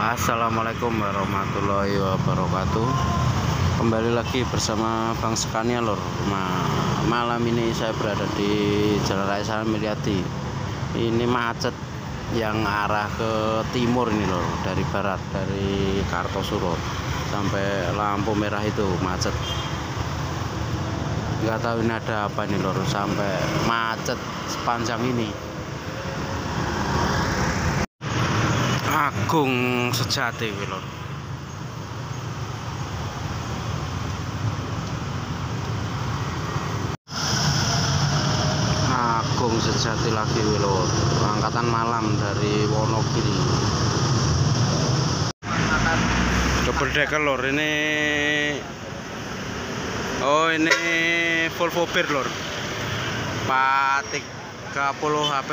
Assalamualaikum warahmatullahi wabarakatuh. Kembali lagi bersama Bang Skania lor Ma- Malam ini saya berada di Jalan Raya Samiliati Ini macet yang arah ke timur ini lor Dari barat, dari Kartosuro Sampai lampu merah itu macet. Nggak tahu ini ada apa nih lor sampai macet sepanjang ini Agung sejati kuwi. Agung sejati lagi kuwi lor. Angkatan malam dari Wonogiri. Double decker lor ini Oh ini Volvo Bir lor. Patik 30 HP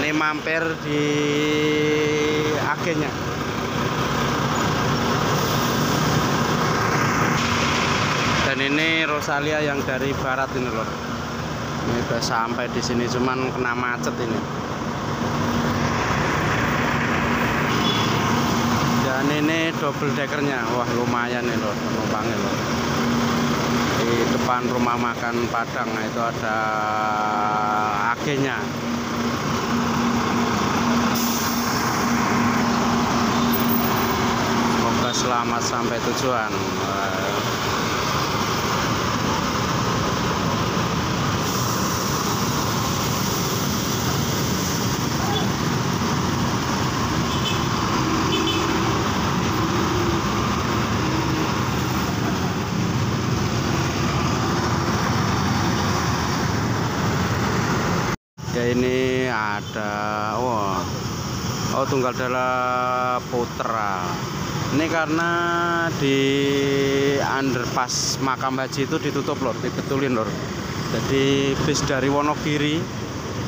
ini mampir di agennya. Dan ini Rosalia yang dari barat ini loh. Ini udah sampai di sini cuman kena macet ini. Dan ini double deckernya. Wah lumayan nih loh penumpangnya loh. Di depan rumah makan Padang nah, itu ada agennya selamat sampai tujuan. Ya ini ada oh oh tunggal dala putra ini karena di underpass makam haji itu ditutup lor dibetulin lor. Jadi bis dari Wonogiri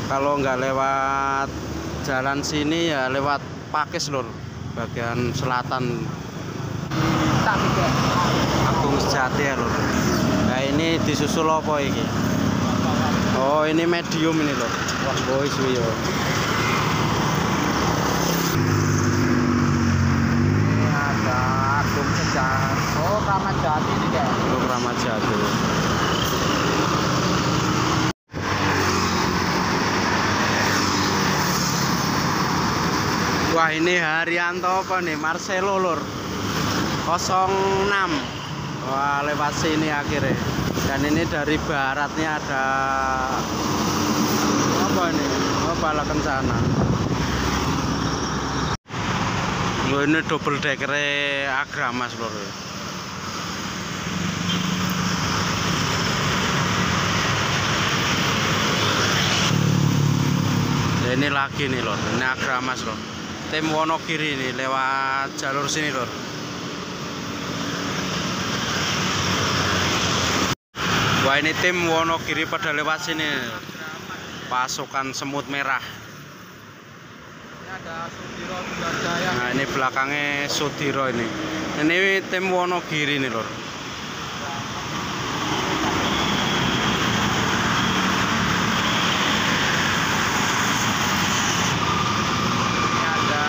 kalau nggak lewat jalan sini ya lewat Pakis lor bagian selatan. Agung Sejati ya lor. Nah ini disusul apa ini oh ini medium ini lor. Wah boys yo ada Agung Sejar oh Kramat Jati Oh, Kramat Jati. Wah ini Haryanto apa nih? Marcelo lur. 06 Wah lewat sini akhirnya. Dan ini dari baratnya ada apa ini? Oh bala kencana ini double decker agramas lur ini lagi nih lor ini agramas lor tim Wonogiri nih lewat jalur sini lor wah ini tim Wonogiri pada lewat sini. Pasukan semut merah. Ini nah ini belakangnya Sudiro ini. Ini tim Wonogiri nih lor ini ada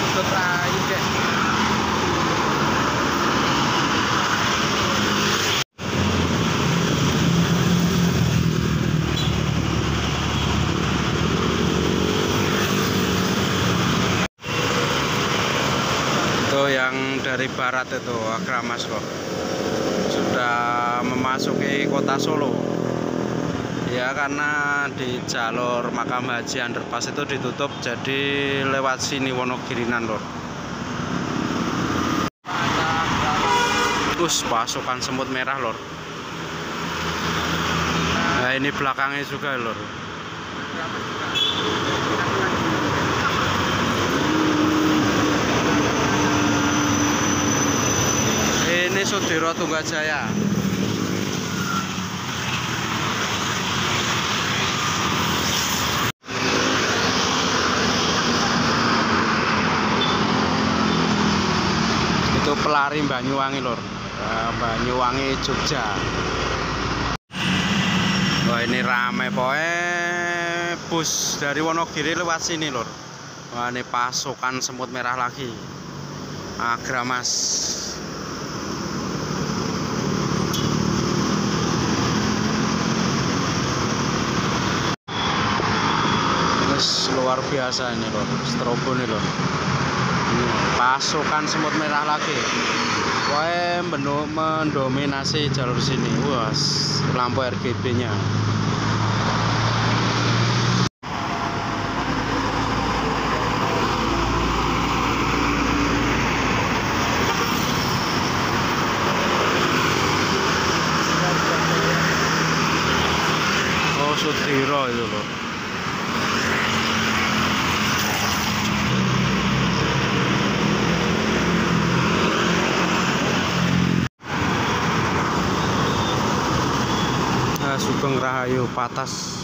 Bukit Rayu deh itu yang dari barat itu Agramas loh sudah memasuki kota Solo. Ya karena di jalur makam haji underpass itu ditutup jadi lewat sini Wonogirinan lor ada berapa Us pasukan semut merah lor nah ini belakangnya juga lor berapa juga ini Sudiro Tunggajaya. Itu pelari Banyuwangi lor Eh, Banyuwangi Jogja. Wah ini rame poe. Bus dari Wonogiri lewat sini lor Wah ini pasukan semut merah lagi. Agramas biasa ini loh strobo nih loh ini pasukan semut merah lagi. Wah mendominasi jalur sini. Wah lampu RGB nya Oh Sudiro itu loh Nah, Sugeng Rahayu Patas.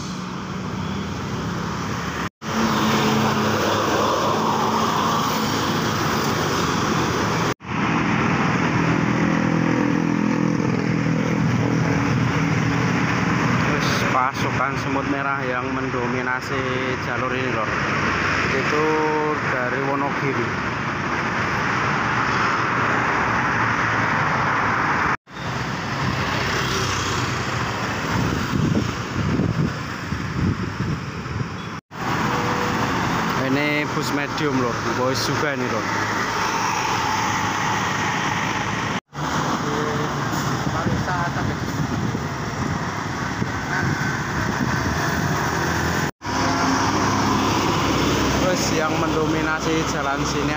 Pasukan semut merah yang mendominasi jalur ini loh itu dari Wonogiri medium loh boys juga ini loh yang mendominasi jalan sini